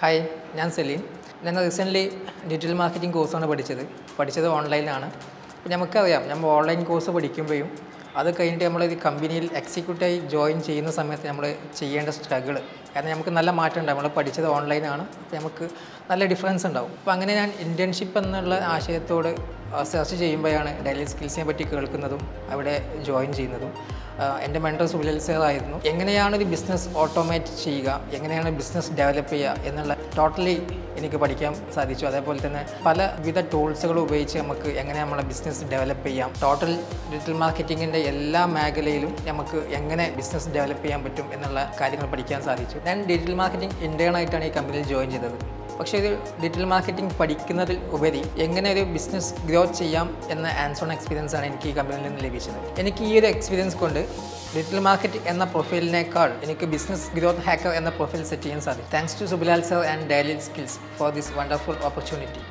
Hi ഞാൻ സലീം. ഞാൻ recently digital marketing കോഴ്സാണ് പഠിച്ചത്. പഠിച്ചത് ഓൺലൈനിലാണ് അപ്പോൾ നമുക്കറിയാം നമ്മൾ ഓൺലൈൻ കോഴ്സ് പഠിക്കുമ്പോഴും അത് കഴിഞ്ഞിട്ട് നമ്മൾ ഒരു കമ്പനിയിൽ എക്സിക്യൂട്ടീവായി ജോയിൻ ചെയ്യുന്ന സമയത്ത് നമ്മൾ ചെയ്യേണ്ട സ്ട്രഗിൾ കാരണം നമുക്ക് നല്ല മാറ്റം ഉണ്ടാവും. നമ്മൾ പഠിച്ചത് ഓൺലൈനാണ് അപ്പോൾ നമുക്ക് നല്ല ഡിഫറൻസ് ഉണ്ടാവും. അപ്പോൾ അങ്ങനെ ഞാൻ ഇന്റേൺഷിപ്പ് എന്നുള്ള ആശയത്തോട് സെർച്ച് ചെയ്യുമ്പോഴാണ് ഡെയിലി സ്കിൽസിനെ പറ്റി കേൾക്കുന്നതും അവിടെ ജോയിൻ ചെയ്യുന്നതും. എന്റെ മെന്റർ സുബിലൽ ആയിരുന്നു. എങ്ങനെയാണ് ഒരു ബിസിനസ് ഓട്ടോമേറ്റ് ചെയ്യുക? എങ്ങനെയാണ് ബിസിനസ് ഡെവലപ്പ് ചെയ്യുക? എന്നുള്ള ടോട്ടലി എനിക്ക് പഠിക്കാൻ സാധിച്ചു. അതേപോലെ തന്നെ പലവിധ ടൂൾസുകൾ ഉപയോഗിച്ച് നമുക്ക് എങ്ങനെ നമ്മളെ ബിസിനസ് ഡെവലപ്പ് ചെയ്യാം. ടോട്ടൽ ഡിജിറ്റൽ മാർക്കറ്റിങ്ങിന്റെ എല്ലാ മേഖലയിലും നമുക്ക് എങ്ങനെ ബിസിനസ് ഡെവലപ്പ് ചെയ്യാൻ പറ്റും എന്നുള്ള കാര്യങ്ങൾ പഠിക്കാൻ സാധിച്ചു. ഞാൻ ഡിജിറ്റൽ മാർക്കറ്റിംഗ് ഇന്റേൺ ആയിട്ടാണ് ഈ കമ്പനിയിൽ ജോയിൻ ചെയ്തത്. പക്ഷേ ഇത് ഡിജിറ്റൽ മാർക്കറ്റിംഗ് പഠിക്കുന്നതിൽ ഉപരി എങ്ങനെ ഒരു ബിസിനസ് ഗ്രോ ചെയ്യാം എന്ന ആൻസോൺ എക്സ്പീരിയൻസ് ആണ് എനിക്ക് ഈ കമ്പനിയിൽ നിന്ന് ലഭിച്ചത്. എനിക്ക് ഈ ഒരു എക്സ്പീരിയൻസ് കൊണ്ട് ഡിജിറ്റൽ മാർക്കറ്റ് എന്ന പ്രൊഫൈലിനേക്കാൾ എനിക്ക് ബിസിനസ് ഗ്രോത്ത് ഹാക്കർ എന്ന പ്രൊഫൈൽ സെറ്റ് ചെയ്യാൻ സാധിക്കും thanks to Subilal sir and daily skills for this wonderful opportunity